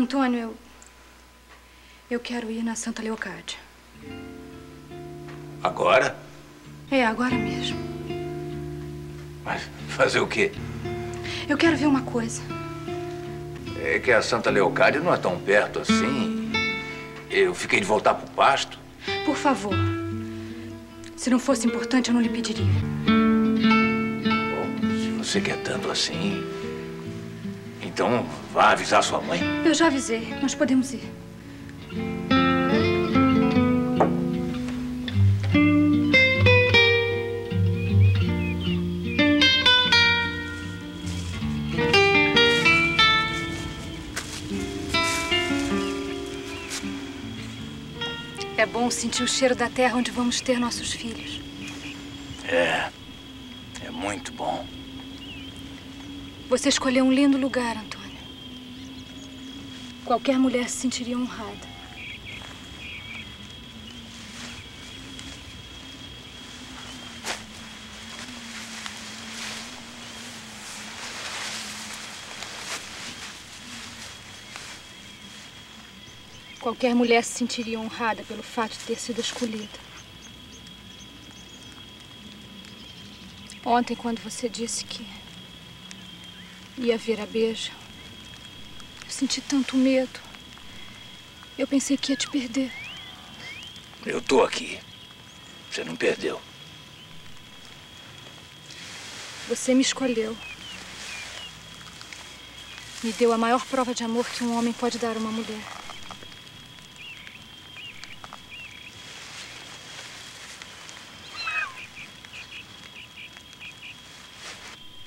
Antônio, eu. Eu quero ir na Santa Leocádia. Agora? É, agora mesmo. Mas fazer o quê? Eu quero ver uma coisa. É que a Santa Leocádia não é tão perto assim. Eu fiquei de voltar pro pasto. Por favor. Se não fosse importante, eu não lhe pediria. Bom, se você quer tanto assim. Então vá avisar sua mãe. Eu já avisei. Nós podemos ir. É bom sentir o cheiro da terra onde vamos ter nossos filhos. É. É muito bom. Você escolheu um lindo lugar, Antônio. Qualquer mulher se sentiria honrada. Qualquer mulher se sentiria honrada pelo fato de ter sido escolhida. Ontem, quando você disse que ia ver a beijo, eu senti tanto medo. Eu pensei que ia te perder. Eu tô aqui. Você não perdeu. Você me escolheu. Me deu a maior prova de amor que um homem pode dar a uma mulher.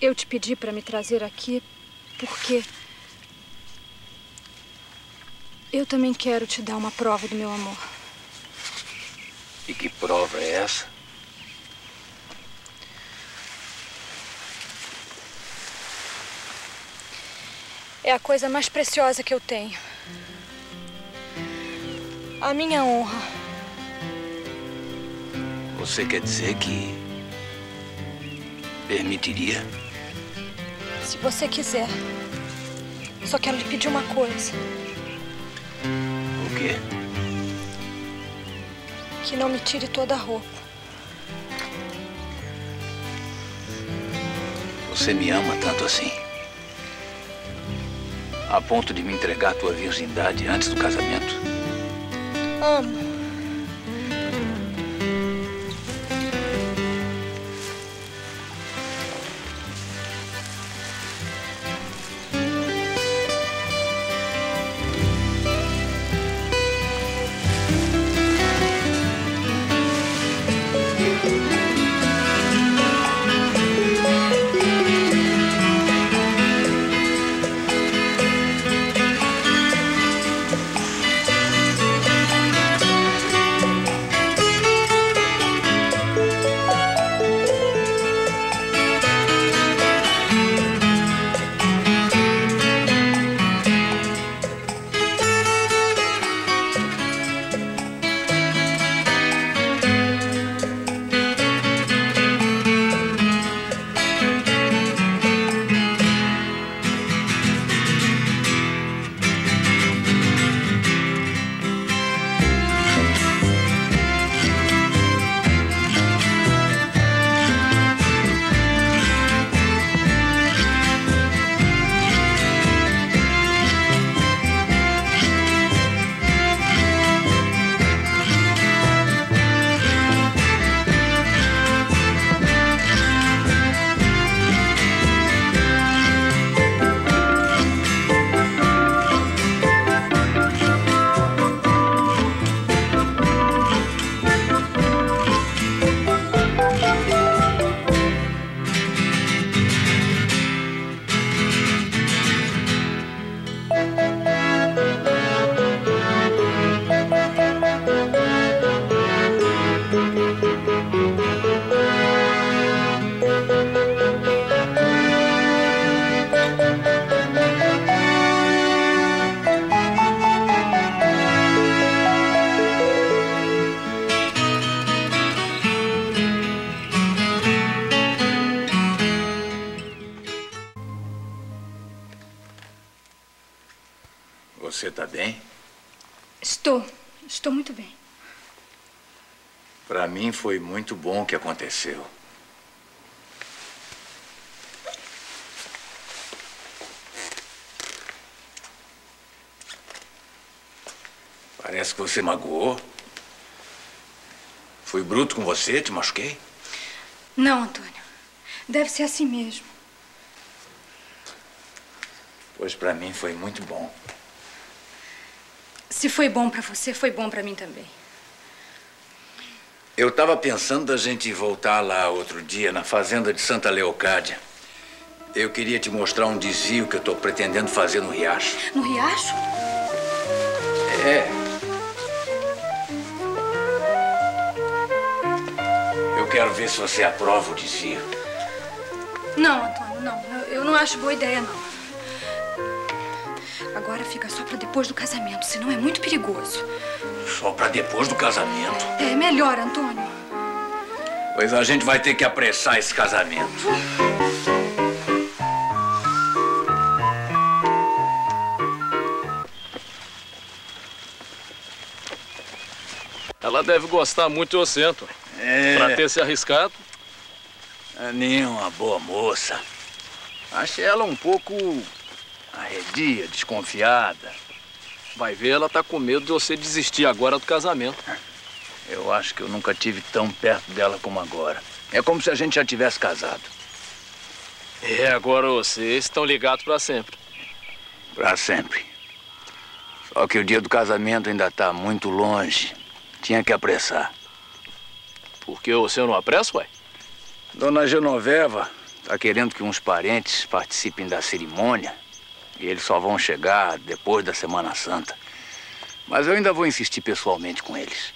Eu te pedi para me trazer aqui porque eu também quero te dar uma prova do meu amor. E que prova é essa? É a coisa mais preciosa que eu tenho. A minha honra. Você quer dizer que permitiria? Se você quiser. Só quero lhe pedir uma coisa. O quê? Que não me tire toda a roupa. Você me ama tanto assim? A ponto de me entregar a tua virgindade antes do casamento? Amo. Você tá bem? Estou. Estou muito bem. Para mim foi muito bom o que aconteceu. Parece que você magoou. Fui bruto com você, te machuquei? Não, Antônio. Deve ser assim mesmo. Pois para mim foi muito bom. Se foi bom para você, foi bom para mim também. Eu estava pensando da gente voltar lá outro dia, na fazenda de Santa Leocádia. Eu queria te mostrar um desvio que eu estou pretendendo fazer no riacho. No riacho? É. Eu quero ver se você aprova o desvio. Não, Antônio, não. Eu, eu não acho boa ideia, não. Agora fica só para depois do casamento, senão é muito perigoso. Só para depois do casamento? É melhor, Antônio. Pois a gente vai ter que apressar esse casamento. Ela deve gostar muito de você, Antônio. É. Pra ter se arriscado. Aninha é uma boa moça. Achei ela um pouco arredia, desconfiada. Vai ver, ela tá com medo de você desistir agora do casamento. Eu acho que eu nunca tive tão perto dela como agora. É como se a gente já tivesse casado. É, agora vocês estão ligados pra sempre. Pra sempre. Só que o dia do casamento ainda tá muito longe. Tinha que apressar. Por que você não apressa, ué? Dona Genoveva tá querendo que uns parentes participem da cerimônia. E eles só vão chegar depois da Semana Santa. Mas eu ainda vou insistir pessoalmente com eles.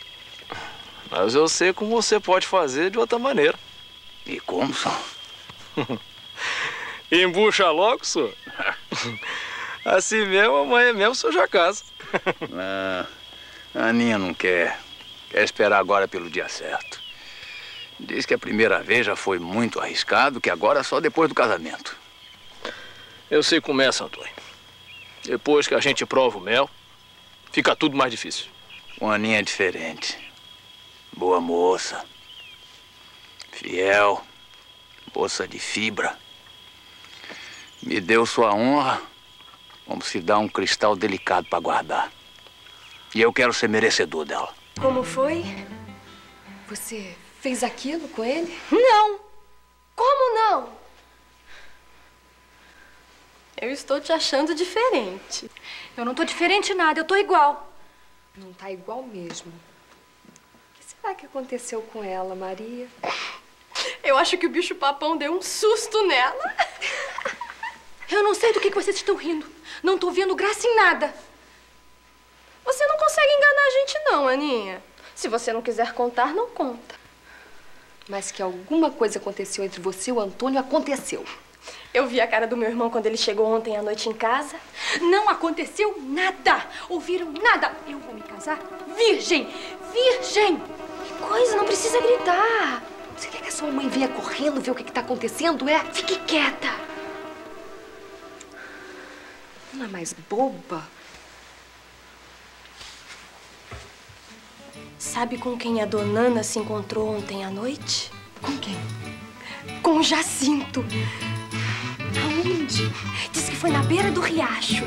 Mas eu sei como você pode fazer de outra maneira. E como, só? Embucha logo, senhor. Assim mesmo, amanhã mesmo o senhor já casa. Ah, a Aninha não quer. Quer esperar agora pelo dia certo. Diz que a primeira vez já foi muito arriscado, que agora é só depois do casamento. Eu sei como é, Antônio. Depois que a gente prova o mel, fica tudo mais difícil. Com a Aninha é diferente. Boa moça. Fiel. Moça de fibra. Me deu sua honra como se dá um cristal delicado para guardar. E eu quero ser merecedor dela. Como foi? Você fez aquilo com ele? Não! Como não? Eu estou te achando diferente. Eu não tô diferente nada, eu tô igual. Não tá igual mesmo. O que será que aconteceu com ela, Maria? Eu acho que o bicho papão deu um susto nela. Eu não sei do que, que vocês estão rindo. Não tô vendo graça em nada. Você não consegue enganar a gente não, Aninha. Se você não quiser contar, não conta. Mas que alguma coisa aconteceu entre você e o Antônio, aconteceu. Eu vi a cara do meu irmão quando ele chegou ontem à noite em casa. Não aconteceu nada. Ouviram nada. Eu vou me casar virgem. Virgem. Que coisa, não precisa gritar. Você quer que a sua mãe venha correndo ver o que está acontecendo, é? Fique quieta. Não é mais boba? Sabe com quem a dona Ana se encontrou ontem à noite? Com quem? Com o Jacinto. Aonde? Diz que foi na beira do riacho.